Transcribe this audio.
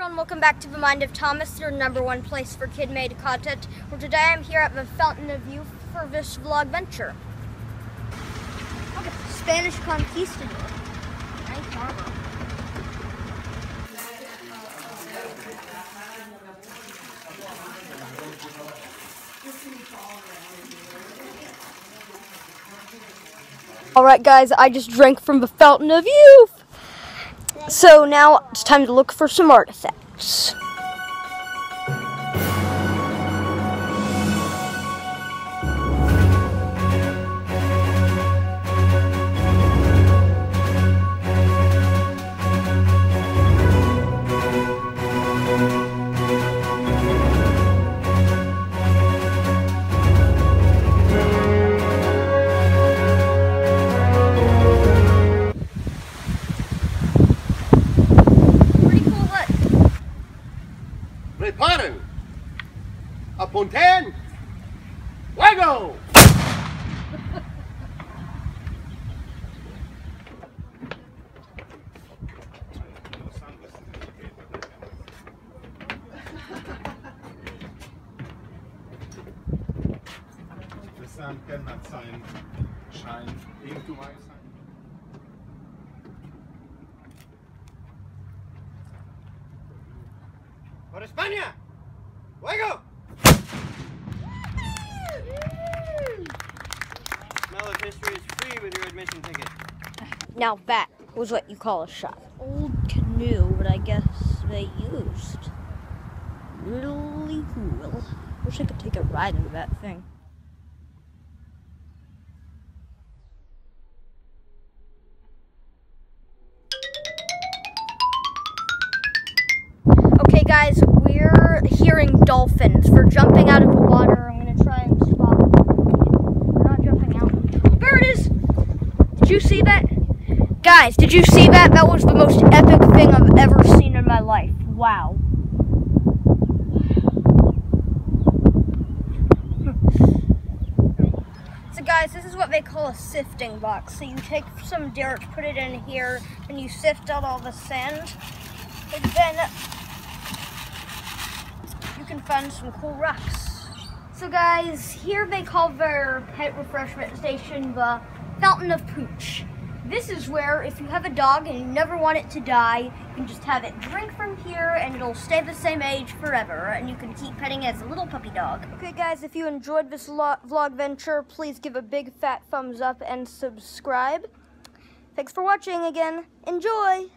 everyone, welcome back to the Mind of Thomas, your number one place for kid-made content. Where today I'm here at the Fountain of Youth for this vlog venture. Okay, Spanish conquistador. Nice. Alright guys, I just drank from the Fountain of Youth. So now it's time to look for some artifacts. Preparen. Apunten. Fuego. Sun cannot shine, shine into my sun. Por España. Fuego. Smell of history is free with your admission ticket. Now that was what you call a shot. Old canoe, but I guess they used. Really cool. Wish I could take a ride into that thing. Hearing dolphins. For jumping out of the water, I'm gonna try and spot not jumping out. There it is! Did you see that? Guys, did you see that? That was the most epic thing I've ever seen in my life. Wow. So guys, this is what they call a sifting box. So you take some dirt, put it in here, and you sift out all the sand. And then can find some cool rocks. So guys, here they call their pet refreshment station the Fountain of Pooch. This is where if you have a dog and you never want it to die, you can just have it drink from here and it'll stay the same age forever and you can keep petting it as a little puppy dog. Okay guys, if you enjoyed this vlog venture, please give a big fat thumbs up and subscribe. Thanks for watching again. Enjoy!